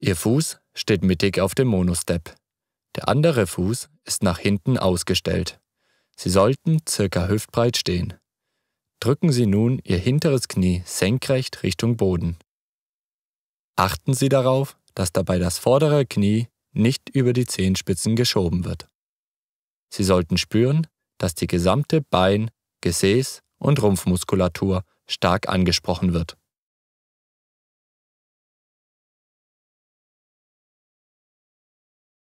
Ihr Fuß steht mittig auf dem Monostep. Der andere Fuß ist nach hinten ausgestellt. Sie sollten circa hüftbreit stehen. Drücken Sie nun Ihr hinteres Knie senkrecht Richtung Boden. Achten Sie darauf, dass dabei das vordere Knie nicht über die Zehenspitzen geschoben wird. Sie sollten spüren, dass die gesamte Bein-, Gesäß- und Rumpfmuskulatur stark angesprochen wird.